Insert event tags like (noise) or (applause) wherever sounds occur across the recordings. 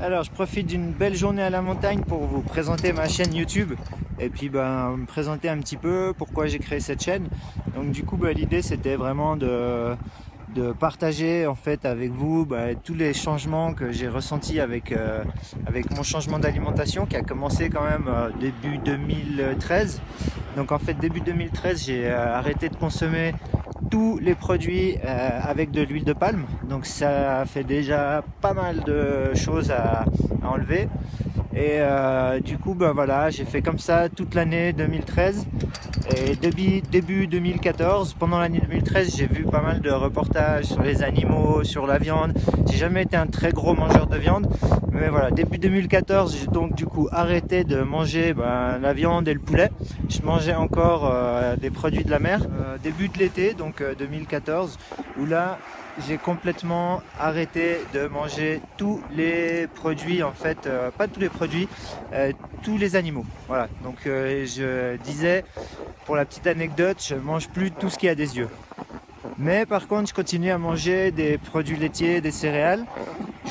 Alors, je profite d'une belle journée à la montagne pour vous présenter ma chaîne YouTube et puis ben, me présenter un petit peu pourquoi j'ai créé cette chaîne. Donc du coup, ben, l'idée c'était vraiment de, partager en fait avec vous ben, tous les changements que j'ai ressentis avec, euh, avec mon changement d'alimentation qui a commencé quand même euh, début 2013. Donc en fait début 2013 j'ai euh, arrêté de consommer tous les produits euh, avec de l'huile de palme. Donc ça fait déjà pas mal de choses à, enlever. Et euh, du coup, ben voilà, j'ai fait comme ça toute l'année 2013. Et début, début 2014, pendant l'année 2013, j'ai vu pas mal de reportages sur les animaux, sur la viande. J'ai jamais été un très gros mangeur de viande. Mais voilà, début 2014, j'ai donc du coup arrêté de manger ben, la viande et le poulet. Je mangeais encore euh, des produits de la mer. début de l'été, donc 2014, où là, j'ai complètement arrêté de manger tous les produits, en fait, euh, pas tous les produits, euh, tous les animaux. Voilà, donc euh, je disais, pour la petite anecdote, je mange plus tout ce qui a des yeux. Mais par contre, je continue à manger des produits laitiers, des céréales,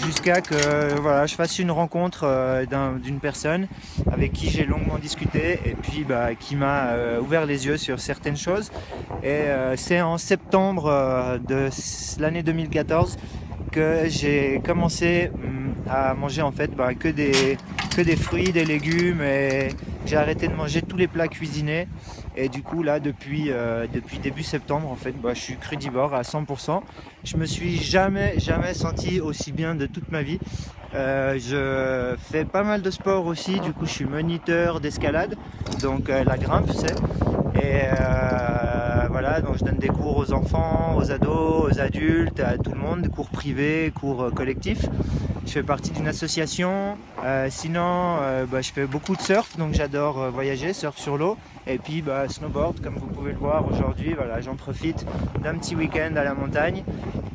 jusqu'à que voilà, je fasse une rencontre euh, d'une personne avec qui j'ai longuement discuté et puis bah, qui m'a euh, ouvert les yeux sur certaines choses. Et euh, c'est en septembre de l'année 2014 que j'ai commencé hum, à manger en fait bah, que, des, que des fruits, des légumes et j'ai arrêté de manger tous les plats cuisinés et du coup là depuis, depuis début septembre en fait bah, je suis crudivore à 100%. Je me suis jamais jamais senti aussi bien de toute ma vie. Euh, je fais pas mal de sport aussi, du coup je suis moniteur d'escalade, donc euh, la grimpe c'est. Et euh, donc je donne des cours aux enfants, aux ados, aux adultes, à tout le monde, cours privés, cours collectifs. Je fais partie d'une association. sinon, bah, je fais beaucoup de surf, donc j'adore voyager, surf sur l'eau. Et puis bah, snowboard, comme vous pouvez le voir aujourd'hui, voilà, j'en profite d'un petit week-end à la montagne.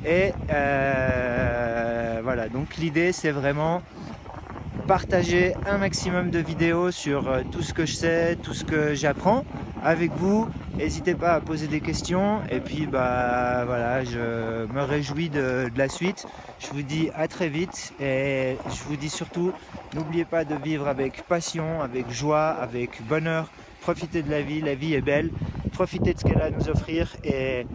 Et euh, voilà, donc l'idée c'est vraiment partager un maximum de vidéos sur euh, tout ce que je sais, tout ce que j'apprends avec vous. N'hésitez pas à poser des questions et puis bah voilà, je me réjouis de, de, la suite. Je vous dis à très vite et je vous dis surtout n'oubliez pas de vivre avec passion, avec joie, avec bonheur. Profitez de la vie, la vie est belle. Profitez de ce qu'elle a à nous offrir et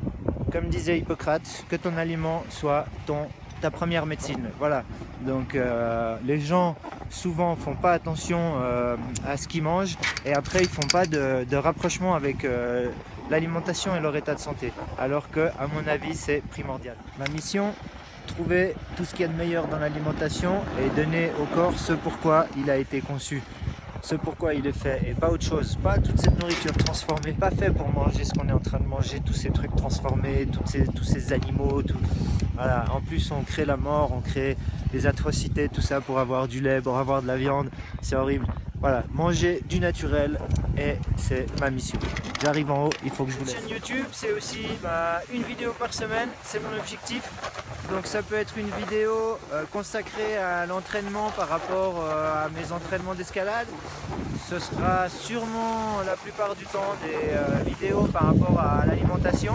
comme disait Hippocrate, que ton aliment soit ton, ta première médecine. Voilà. Donc euh, les gens souvent font pas attention euh, à ce qu'ils mangent et après ils font pas de, rapprochement avec euh, l'alimentation et leur état de santé. Alors que à mon avis c'est primordial. Ma mission trouver tout ce qu'il y a de meilleur dans l'alimentation et donner au corps ce pourquoi il a été conçu ce pourquoi il est fait et pas autre chose. Pas toute cette nourriture transformée, pas fait pour manger ce qu'on est en train de manger, tous ces trucs transformés, ces, tous ces animaux. Tout. Voilà. En plus, on crée la mort, on crée des atrocités, tout ça pour avoir du lait, pour avoir de la viande. C'est horrible. Voilà, manger du naturel et c'est ma mission. J'arrive en haut, il faut que je vous laisse. chaîne YouTube, c'est aussi bah, une vidéo par semaine, c'est mon objectif. Donc ça peut être une vidéo euh, consacrée à l'entraînement par rapport euh, à mes entraînements d'escalade. Ce sera sûrement la plupart du temps des euh, vidéos par rapport à l'alimentation.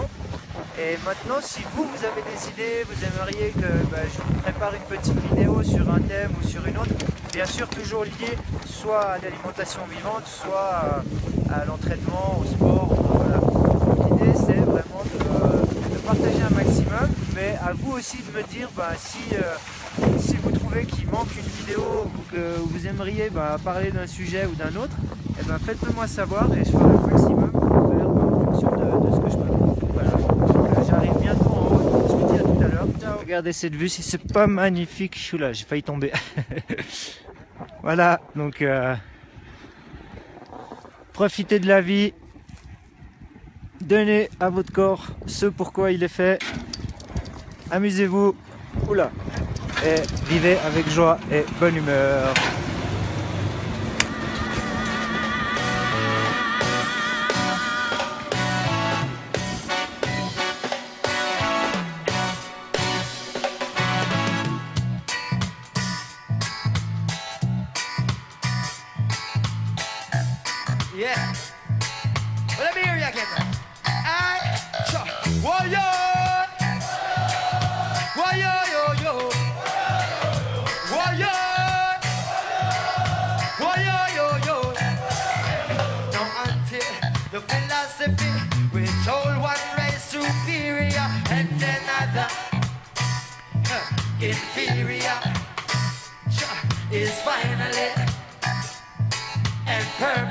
Et maintenant, si vous, vous avez des idées, vous aimeriez que bah, je vous prépare une petite vidéo sur un thème ou sur une autre, bien sûr toujours lié soit à l'alimentation vivante, soit à, l'entraînement, au sport. L'idée, c'est vraiment de, partager un maximum, mais à vous aussi de me dire bah, si, euh, si vous trouvez qu'il manque une vidéo ou que vous aimeriez bah, parler d'un sujet ou d'un autre, eh ben, faites-le moi savoir et je ferai le maximum pour faire en fonction de, ce que je peux. Voilà. Euh, j'arrive bientôt en haut, je vous dis à tout à l'heure. Regardez cette vue, c'est pas magnifique, je suis là, j'ai failli tomber. (laughs) voilà, donc euh, profitez de la vie, donnez à votre corps ce pourquoi il est fait, amusez-vous, oula, et vivez avec joie et bonne humeur.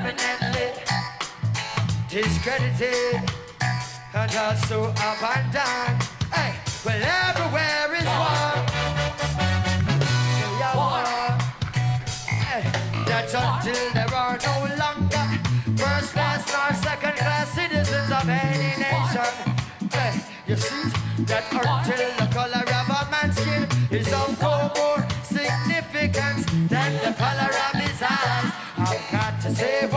permanently discredited and also abandoned. Hey, well, everywhere is war. Yeah, war. Hey, that's until there are no longer first class nor second class citizens of any nation. Hey, you see, that until Você.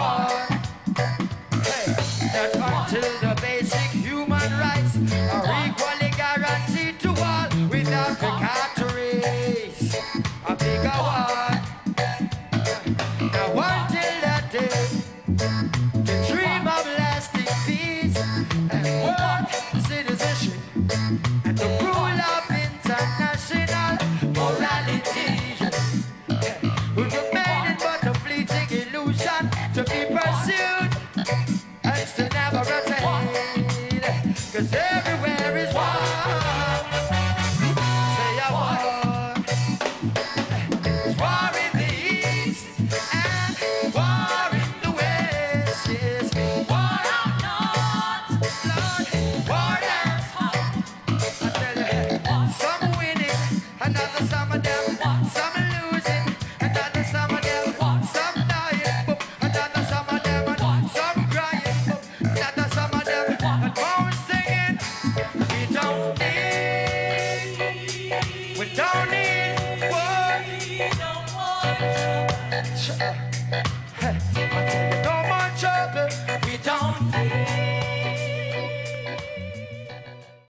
We don't need one. We don't want trouble. Hey, I tell you, no more trouble. We don't need.